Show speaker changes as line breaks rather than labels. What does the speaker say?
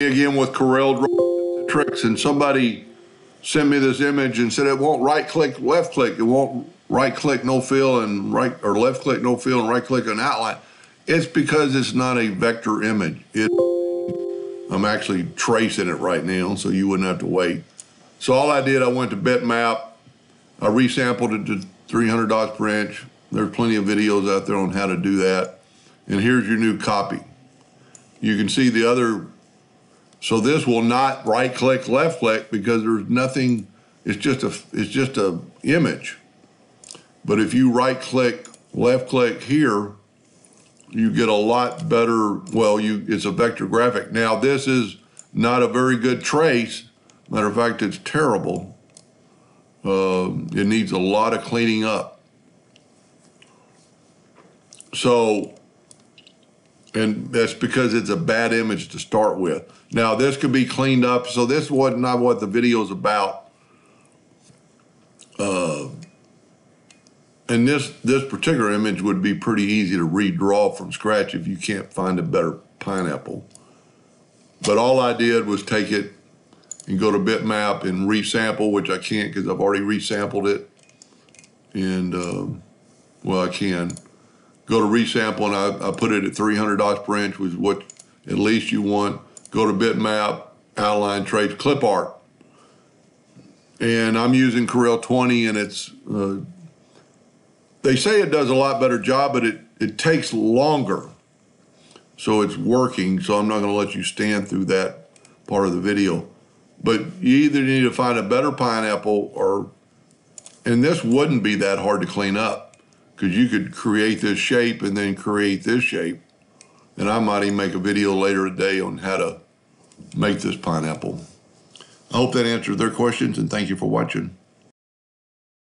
again with Corel tricks, and somebody sent me this image and said it won't right click, left click. It won't right click, no fill, and right or left click, no fill, and right click an outline. It's because it's not a vector image. It, I'm actually tracing it right now, so you wouldn't have to wait. So all I did, I went to bitmap, I resampled it to 300 dots per inch. There's plenty of videos out there on how to do that. And here's your new copy. You can see the other so this will not right click, left click because there's nothing, it's just a, it's just a image. But if you right click, left click here, you get a lot better, well, you it's a vector graphic. Now this is not a very good trace. Matter of fact, it's terrible. Uh, it needs a lot of cleaning up. So and that's because it's a bad image to start with. Now this could be cleaned up. So this was not what the video is about. Uh, and this this particular image would be pretty easy to redraw from scratch if you can't find a better pineapple. But all I did was take it and go to bitmap and resample, which I can't because I've already resampled it. And um, well, I can go to resample and I, I put it at 300 dots per inch, which is what at least you want. Go to bitmap, outline trace, clip art. And I'm using Corel 20 and it's, uh, they say it does a lot better job, but it, it takes longer. So it's working, so I'm not gonna let you stand through that part of the video. But you either need to find a better pineapple or, and this wouldn't be that hard to clean up because you could create this shape and then create this shape. And I might even make a video later today on how to make this pineapple. I hope that answered their questions and thank you for watching.